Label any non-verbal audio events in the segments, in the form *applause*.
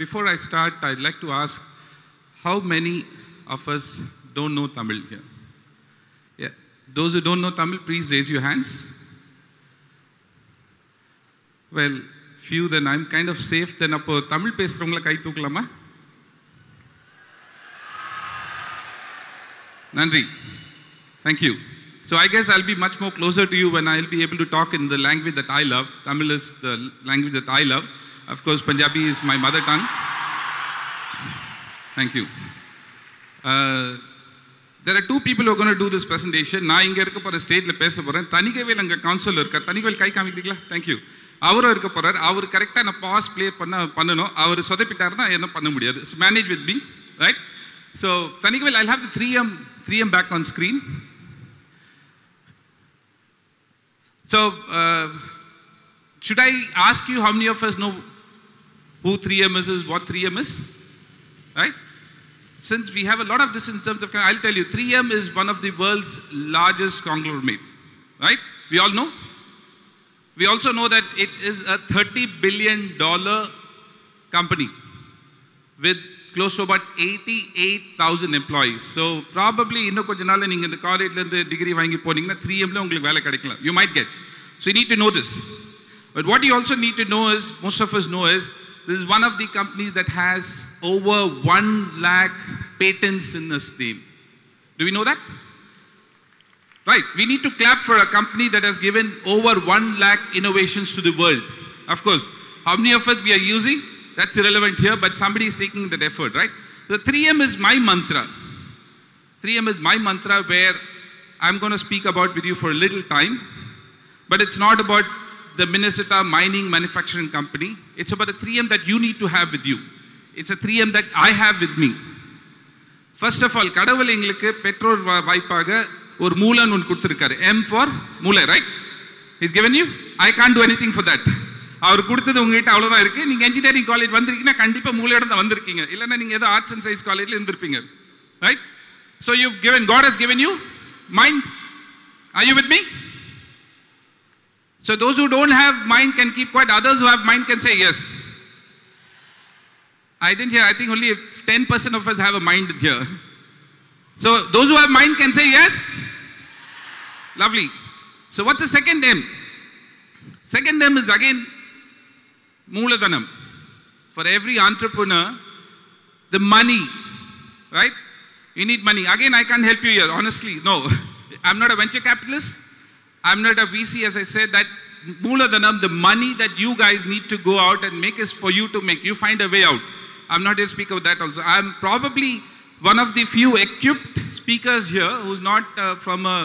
before I start, I'd like to ask how many of us don't know Tamil here? Yeah. Those who don't know Tamil, please raise your hands. Well, few then I'm kind of safe. Then அப்போ தமிழ் பேசுறவங்கள கை தூக்கலாமா நன்றி Thank you. So I guess I'll be much more closer to you when I'll be able to talk in the language that I love. Tamil is the language that I love. Of course, Punjabi is my mother tongue. Thank you. Uh, there are two people who are going to do this presentation. நான் இங்கே இருக்க போகிற ஸ்டேட்டில் பேச போகிறேன் தனிகவேல் அங்கே council இருக்கார் தனிகவேல் கை காமிக்கிறீங்களா thank you அவரும் இருக்க போகிறார் அவர் கரெக்டாக நான் பாஸ் ப்ளே பண்ண பண்ணணும் அவர் சொதப்பிட்டாருன்னா என்ன பண்ண முடியாது so manage with me right so Thanigavel I have the three M three M back on screen So, uh, should I ask you how many of us know who 3M is, is what 3M is? Right? Since we have a lot of this in terms of, I'll tell you, 3M is one of the world's largest conglomerate. Right? We all know. We also know that it is a 30 billion dollar company with close to about 88,000 employees. So probably இன்னும் கொஞ்ச நாள் நீங்கள் இந்த காலேஜ்லேருந்து degree வாங்கி போனீங்கன்னா three எம்ல உங்களுக்கு வேலை கிடைக்கலாம் you might get so you need to know this but what you also need to no is most of us know is this is one of the companies that has over 1 lakh patents in its name. Do we know that? Right, we need to clap for a company that has given over 1 lakh innovations to the world. Of course, how many of us we are using? That's irrelevant here, but somebody is taking that effort, right? The 3M is my mantra. 3M is my mantra where I'm going to speak about with you for a little time, but it's not about the Minnesota mining manufacturing company. It's about a 3M that you need to have with you. It's a 3M that I have with me. First of all கடவுள் எங்களுக்கு பெற்றோர் வா- வாய்ப்பாக ஒரு மூலன்னு ஒன்று கொடுத்துருக்காரு. M for மூளை right is given you? I can't do anything for that. அவர் கொடுத்தது உங்ககிட்ட அவ்வளோதான் இருக்கு. நீங்க இன்ஜினியரிங் காலேஜ் வந்திருக்கீங்கன்னா கண்டிப்பாக மூளையோட தான் வந்திருக்கீங்க. இல்லைன்னா நீங்கள் ஏதோ ஆர்ட்ஸ் அண்ட் சயின்ஸ் காலேஜில் இருந்திருப்பீங்க. Right so you given God has given you mind I you with me so those who don't have mind can keep quiet others who have mind can say yes I didn't hear. I think only 10% of us have a mind here. So those who have mind can say yes. Lovely. So what's the second M? Second M is again Mooladhanam. For every entrepreneur, the money, right? You need money. Again, I can't help you here, honestly. No. *laughs* I'm not a venture capitalist. I'm not a VC, as I said, that Mooladhanam, the money that you guys need to go out and make is for you to make. You find a way out. I'm not here to speak of that also. I'm probably one of the few equipped speakers here who's not uh, from a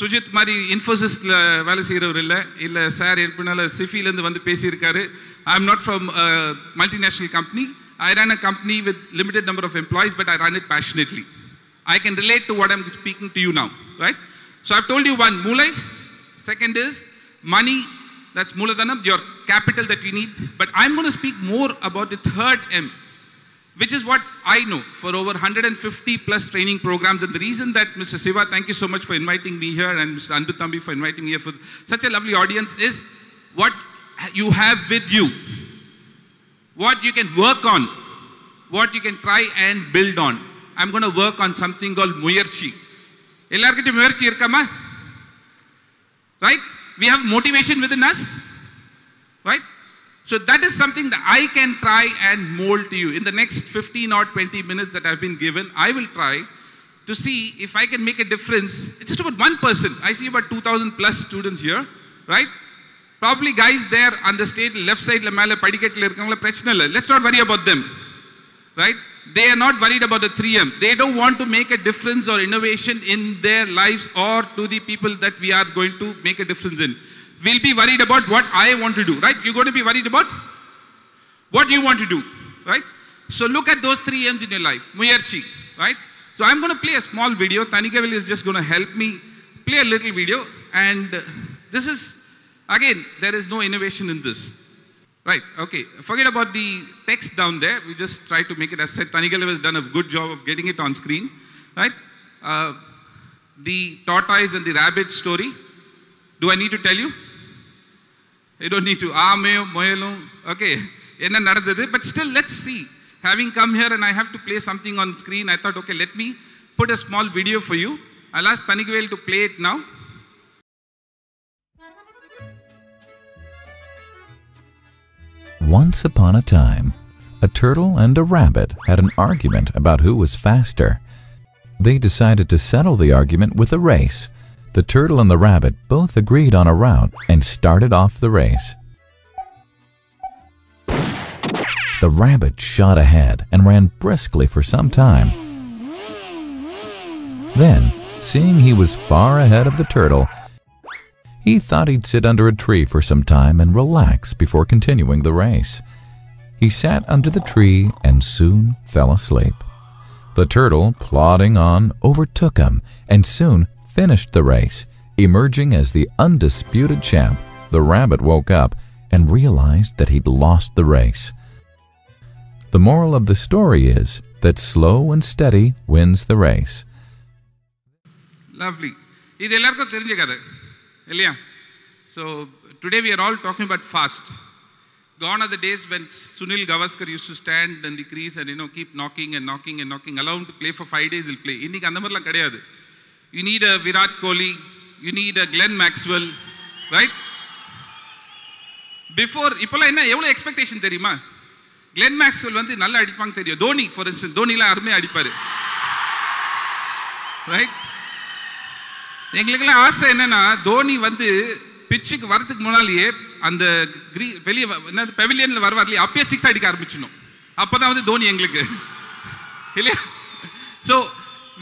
Sujith மாதிரி இன்ஃபோசிஸ்ல வேலை செய்கிறவர் இல்லை இல்லை sir எப்படினால சிஃபிலேருந்து வந்து பேசியிருக்காரு I am not from multinational company I run a company with limited number of employees but I run it passionately I can relate to what I'm speaking to you now, right? So I've told you one, mulai. Second is money, that's muladhanam, your capital that we need. But I'm going to speak more about the third M, which is what I know for over 150 plus training programs. And the reason that, Mr. Siva, thank you so much for inviting me here and Mr. Andutambi for inviting me here for such a lovely audience is what you have with you, what you can work on, what you can try and build on. I'm going to work on something called Muyerchi. எல்லார்கிட்டயும் முயற்சி இருக்காமா right we have motivation within us right so that is something that i can try and mold to you in the next 15 or 20 minutes that i've been given i will try to see if i can make a difference it's just about one person i see about 2000 plus students here right probably guys there on the stage left side மேல படிக்கட்டில் இருக்கவங்கள பிரச்சனை இல்லை let's not worry about them right? They are not worried about the 3M. They don't want to make a difference or innovation in their lives or to the people that we are going to make a difference in. We'll be worried about what I want to do, right? You're going to be worried about what you want to do, right? So look at those three M's in your life. Muyarchi, right? So I'm going to play a small video. Tanigavel is just going to help me play a little video. And this is, again, there is no innovation in this. Right, okay. Forget about the text down there. We just try to make it as said. Tanigal has done a good job of getting it on screen. Right? Uh, the tortoise and the rabbit story. Do I need to tell you? You don't need to. Ah, mayo, moyalum. Okay. *laughs* But still, let's see. Having come here and I have to play something on screen, I thought, okay, let me put a small video for you. I'll ask Tanigavel to play it now. Once upon a time, a turtle and a rabbit had an argument about who was faster. They decided to settle the argument with a race. The turtle and the rabbit both agreed on a route and started off the race. The rabbit shot ahead and ran briskly for some time. Then, seeing he was far ahead of the turtle, he thought he'd sit under a tree for some time and relax before continuing the race. He sat under the tree and soon fell asleep. The turtle, plodding on, overtook him and soon finished the race. Emerging as the undisputed champ, the rabbit woke up and realized that he'd lost the race. The moral of the story is that slow and steady wins the race. Lovely இது எல்லாருக்கும் தெரிஞ்ச கதை இல்லையா? So today we are all talking about fast gone are the days when Sunil Gavaskar use to stand and the crease and you know keep knocking and knocking and knocking allowed to play for five days will play இன்னைக்கு அந்த மாதிரிலாம் கிடையாது you need a Virat Kohli you need a Glenn Maxwell right before இப்போல்லாம் என்ன எவ்வளோ expectation தெரியுமா? Glenn Maxwell வந்து நல்லா அடிப்பாங்க தெரியும். தோனி ஃபார் இன்ஸ்டன்ஸ் தோனிலாம் அருமையாக அடிப்பார். ரைட் எங்களுக்கெல்லாம் ஆசை என்னென்னா தோனி வந்து பிச்சுக்கு வரதுக்கு முன்னாலேயே அந்த கிரீ வெளியே என்ன பெவிலியனில் வருவார் இல்லையா அப்பயே சிக்ஸ் அடிக்க ஆரம்பிச்சிடணும். அப்போ தான் வந்து தோனி எங்களுக்கு. இல்லையா? So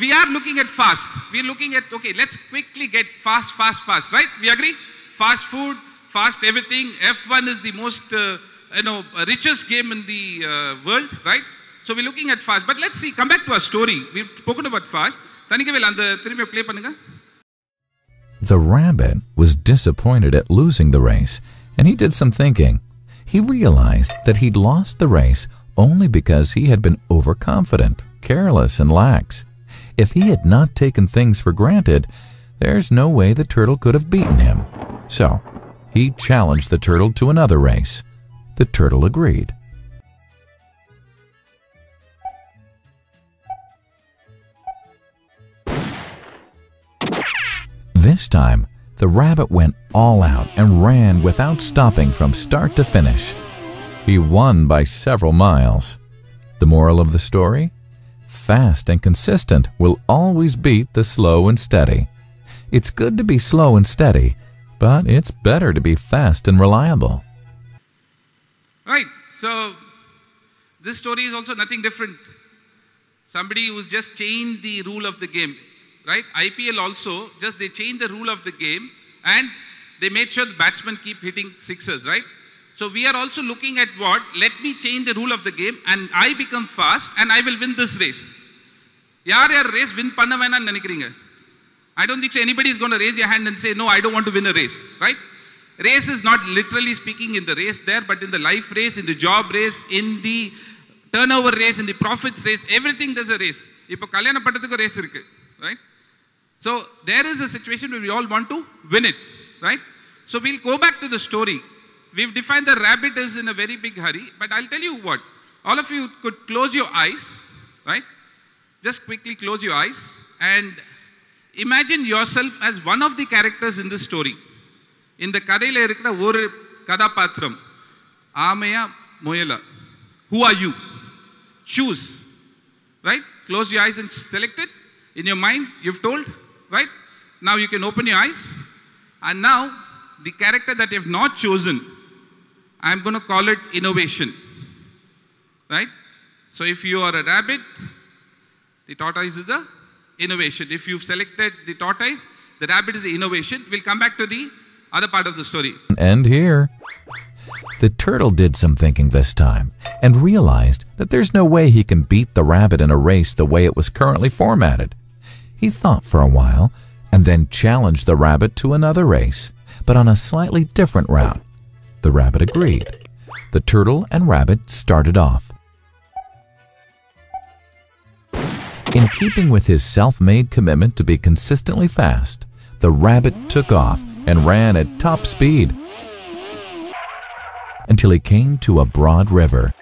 we are looking at fast we looking at okay let's quickly get fast fast fast right we agree fast food fast everything F one is the most you know richest game in the world right so we looking at fast but let's see come back to a story we spoken about fast Thanigavel அந்த திரும்பி play பண்ணுங்கள் The rabbit was disappointed at losing the race, and he did some thinking. He realized that he'd lost the race only because he had been overconfident, careless, and lax. If he had not taken things for granted, there's no way the turtle could have beaten him. So, he challenged the turtle to another race. The turtle agreed. This time, the rabbit went all out and ran without stopping from start to finish. He won by several miles. The moral of the story? Fast and consistent will always beat the slow and steady. It's good to be slow and steady, but it's better to be fast and reliable. Right. So this story is also nothing different. Somebody who's just changed the rule of the game Right? IPL also, just they changed the rule of the game and they made sure the batsmen keep hitting sixes, right? So we are also looking at what? Let me change the rule of the game and I become fast and I will win this race. யார் யார் race win பண்ண வேணாம்னு நினைக்கிறீங்க I don't think so anybody is going to raise your hand and say, no, I don't want to win a race, right? Race is not literally speaking in the race there, but in the life race, in the job race, in the turnover race, in the profits race, everything there's a race. இப்போ கல்யாண பட்டத்துக்கு race இருக்கு right? So there is a situation where we all want to win it, right? So we'll go back to the story. We've defined the rabbit is in a very big hurry, but I'll tell you what. All of you could close your eyes, right? Just quickly close your eyes and imagine yourself as one of the characters in this story. இந்த கதையில் இருக்கிற ஒரு கதாபாத்திரம் ஆமையா முயலா who are you choose right close your eyes and select it in your mind you've told right? Now you can open your eyes. And now the character that you've not chosen i'm going to call it innovation right? So if you are a rabbit the tortoise is the innovation. If you've selected the tortoise the rabbit is the innovation. We'll come back to the other part of the story. And here. The turtle did some thinking this time and realized that there's no way he can beat the rabbit in a race the way it was currently formatted. He thought for a while and then challenged the rabbit to another race, but on a slightly different route. The rabbit agreed. The turtle and rabbit started off. In keeping with his self made commitment to be consistently fast, the rabbit took off and ran at top speed. until he came to a broad river.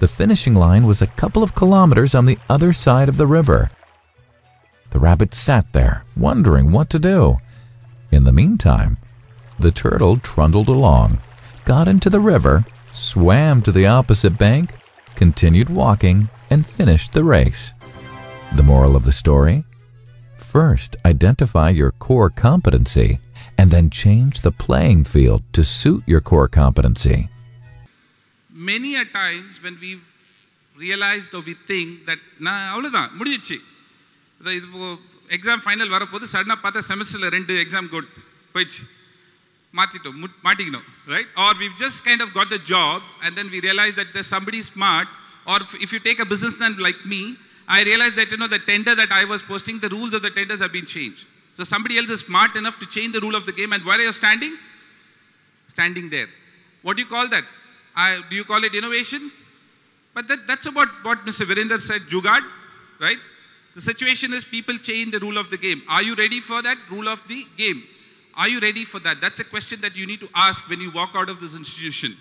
The finishing line was a couple of kilometers on the other side of the river. The rabbit sat there, wondering what to do. In the meantime, the turtle trundled along, got into the river, swam to the opposite bank, continued walking, and finished the race. The moral of the story? First, identify your core competency and then change the playing field to suit your core competency. Many a times when we realize or we think that, nah, இது இப்போ exam final வரப்போது சடனாக பார்த்தா செமஸ்டரில் ரெண்டு exam code போயிடுச்சு மாற்றிட்டோம் முட் மாட்டிக்கணும் right R we've just kind of got a job and then we realize that there's somebody smart or if, if you take a businessman like me I realized that you know the tender that I was posting the rules of the tenders have been changed so somebody else is smart enough to change the rule of the game and where are you standing standing there what do you call that I, do you call it innovation but that, that's about what Mr. Virender said, Jugad, right? The situation is people change the rule of the game. Are you ready for that rule of the game? Are you ready for that? That's a question that you need to ask when you walk out of this institution,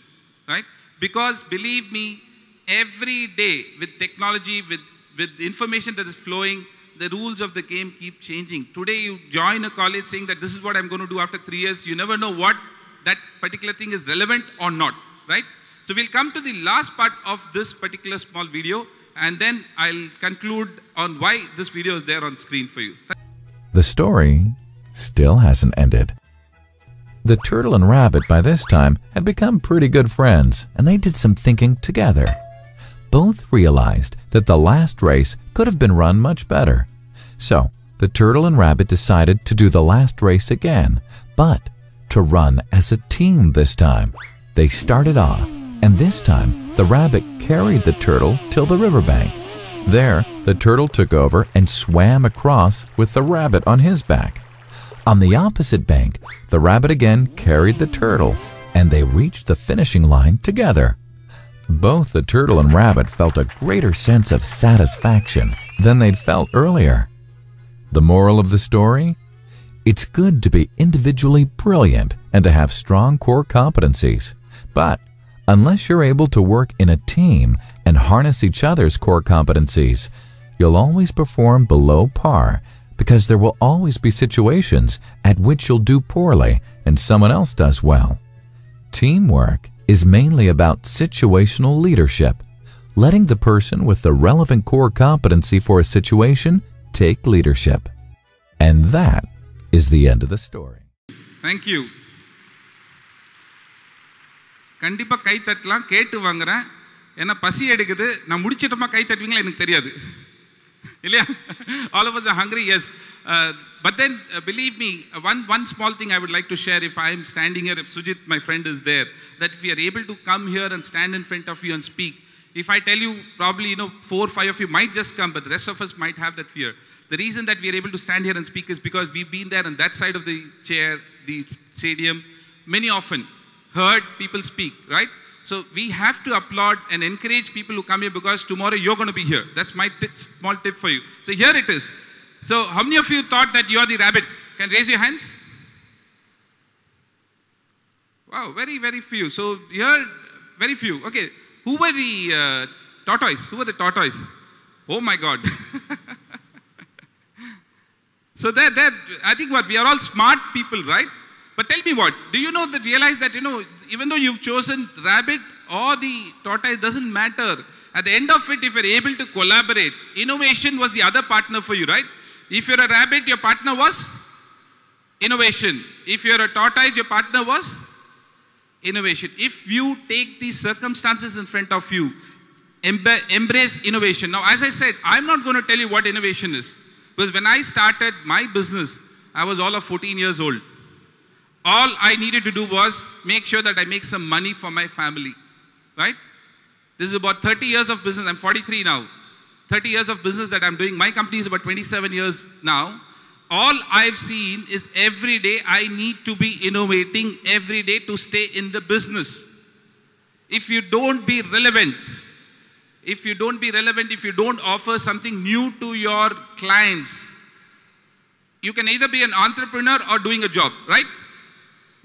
right? Because believe me, every day with technology, with, with information that is flowing, the rules of the game keep changing. Today you join a college saying that this is what I'm going to do after three years. You never know what that particular thing is relevant or not, right? So we'll come to the last part of this particular small video and then I'll conclude on why this video is there on screen for you. The story still hasn't ended. The turtle and rabbit by this time had become pretty good friends, and they did some thinking together. Both realized that the last race could have been run much better. So, the turtle and rabbit decided to do the last race again, but to run as a team this time. They started off, and this time the rabbit carried the turtle till the riverbank. There, the turtle took over and swam across with the rabbit on his back. On the opposite bank, the rabbit again carried the turtle, and they reached the finishing line together. Both the turtle and rabbit felt a greater sense of satisfaction than they'd felt earlier. The moral of the story? It's good to be individually brilliant and to have strong core competencies. But unless you're able to work in a team and harness each other's core competencies, you'll always perform below par because there will always be situations at which you'll do poorly and someone else does well. Teamwork is mainly about situational leadership, letting the person with the relevant core competency for a situation take leadership. And that is the end of the story. Thank you. கண்டிப்பாக கை தட்டலாம் கேட்டு வாங்குறேன் ஏன்னா பசி எடுக்குது நான் முடிச்சிட்டோமா கை தட்டுவீங்களா எனக்கு தெரியாது இல்லையா all of us hungry as but then believe me one one small thing I would like to share if I am standing here if Sujith my friend is there that we are able to come here and stand in front of you and speak if I tell you, probably, you know, four, five of you might just come, but the rest of us might have that fear. The reason that we are able to stand here and speak is because we've been there on that side of the chair, the stadium, many often heard people speak, right? So we have to applaud and encourage people who come here because tomorrow you're going to be here. That's my small tip for you. So here it is. So how many of you thought that you are the rabbit? Can raise your hands? Wow, very, very few. So here, very few. Okay, who were the uh, tortoise? Who were the tortoise? Oh my God. *laughs* so there, there. I think what we are all smart people, right? But tell me what? Do you know that? Realize that you know, even though you've chosen rabbit or the tortoise, doesn't matter. At the end of it, if you're able to collaborate, innovation was the other partner for you, right? If you're a rabbit, your partner was innovation. If you're a tortoise, your partner was innovation. If you take these circumstances in front of you, embrace innovation. Now, as I said, I'm not going to tell you what innovation is. Because when I started my business, I was all of 14 years old. All I needed to do was make sure that I make some money for my family. Right? This is about 30 years of business. I'm 43 now. 30 years of business that I'm doing. My company is about 27 years now all I've seen is every day I need to be innovating every day to stay in the business. If you don't be relevant, if you don't be relevant, if you don't offer something new to your clients, you can either be an entrepreneur or doing a job, right?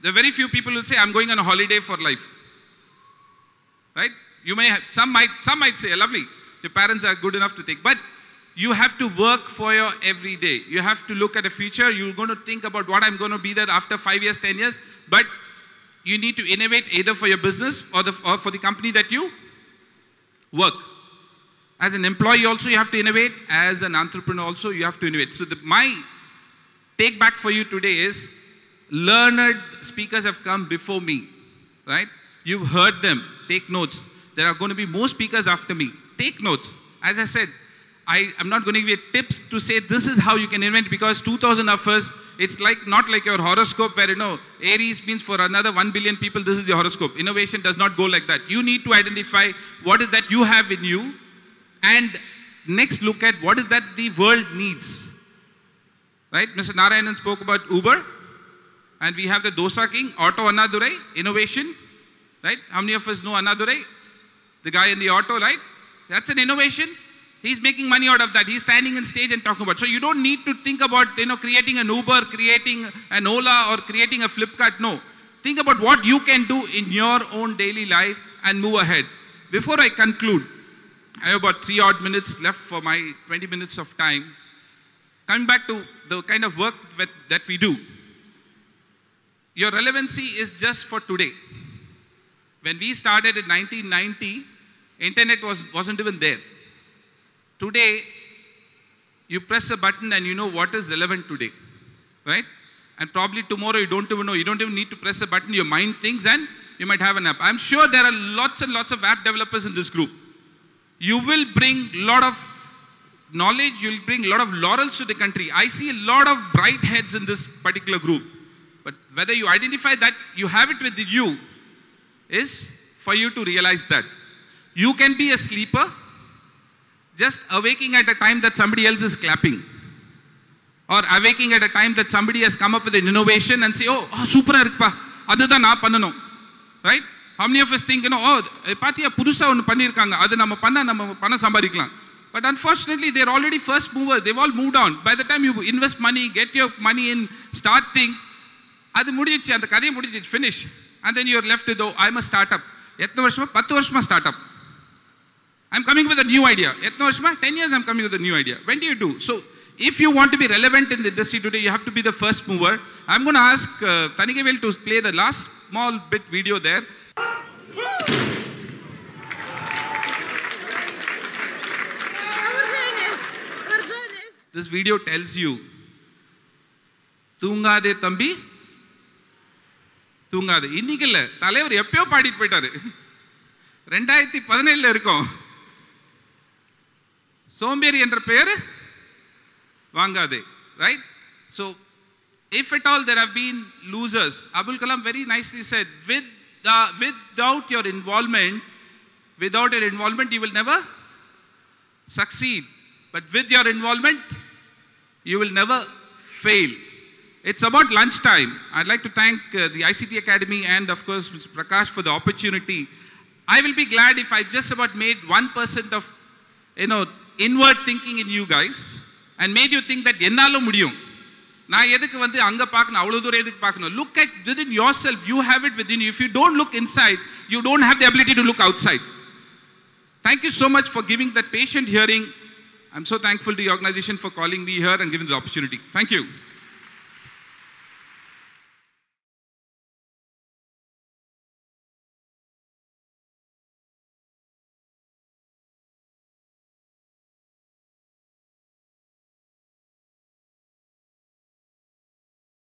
There are very few people who say, I'm going on a holiday for life. right? You may have, some might, some might say, lovely, your parents are good enough to take, but you have to work for your every day. You have to look at the future. You're going to think about what I'm going to be there after five years, 10 years, but you need to innovate either for your business or, the, or for the company that you work. As an employee also, you have to innovate. As an entrepreneur also, you have to innovate. So the, my take back for you today is learned speakers have come before me, right? You've heard them. Take notes. There are going to be more speakers after me. Take notes. As I said, I am not going to give you tips to say this is how you can invent because 2000 of us, it's like not like your horoscope where you know Aries means for another 1 billion people, this is the horoscope. Innovation does not go like that. You need to identify what is that you have in you and next look at what is that the world needs. Right? Mr. Narayanan spoke about Uber and we have the Dosa King, Auto Annadurai, innovation. Right? How many of us know Annadurai? The guy in the auto, right? That's an innovation. He's making money out of that. He's standing on stage and talking about. So you don't need to think about you know creating an Uber, creating an Ola, or creating a Flipkart. No. Think about what you can do in your own daily life and move ahead. Before I conclude, I have about three odd minutes left for my 20 minutes of time. Coming back to the kind of work that we do. Your relevancy is just for today. When we started in 1990, internet was, wasn't even there. Today, you press a button and you know what is relevant today, right? And probably tomorrow you don't even know. You don't even need to press a button. Your mind thinks and you might have an app. I'm sure there are lots and lots of app developers in this group. You will bring a lot of knowledge. You'll bring a lot of laurels to the country. I see a lot of bright heads in this particular group. But whether you identify that you have it with you is for you to realize that. You can be a sleeper just awaking at a time that somebody else is clapping. Or awaking at a time that somebody has come up with an innovation and say, oh, oh சூப்பராக இருக்குப்பா அதுதான் நான் பண்ணணும் right how many of us think you know oh பாத்தியா புதுசா ஒன்று பண்ணியிருக்காங்க அது நம்ம பண்ண நம்ம பணம் சம்பாதிக்கலாம் but unfortunately they're already first movers they've all moved on by the time you invest money get your money in start things அது முடிஞ்சிச்சு அந்த கதையை முடிஞ்சிச்சு finish and then you're left with oh I'm a startup எத்தனை வருஷமா பத்து வருஷமா startup I'm coming with a new idea. எத்தனை வருஷமா 10 years I'm coming with a new idea. When do you do? So if you want to be relevant in the industry today, you have to be the first mover. I'm going to ask uh, Tanigavel to play the last small bit video there. This video tells you தூங்காதே தம்பி தூங்காது இன்னைக்கு இல்ல தலைவர் எப்பயோ பாடிட்டு போயிட்டாரு ரெண்டாயிரத்தி பதினேழுல இருக்கோம் சோம்பேறி என்ற பெயர் வாங்காதே right so if at all there have been losers, Abul Kalam very nicely said, with, uh, without your involvement, without your involvement, you will never succeed. But with your involvement, you will never fail. It's about lunchtime. I'd like to thank uh, the ICT Academy and, of course, Mr. Prakash for the opportunity. I will be glad if I just about made 1% of, you know, inward thinking in you guys and made you think that என்னால முடியும் நான் எதுக்கு வந்து அங்க பார்க்கணும் அவ்வளவு தூரம் எதுக்கு பார்க்கணும் look at within yourself you have it within you if you don't look inside you don't have the ability to look outside thank you so much for giving that patient hearing i'm so thankful to the organization for calling me here and giving the opportunity thank you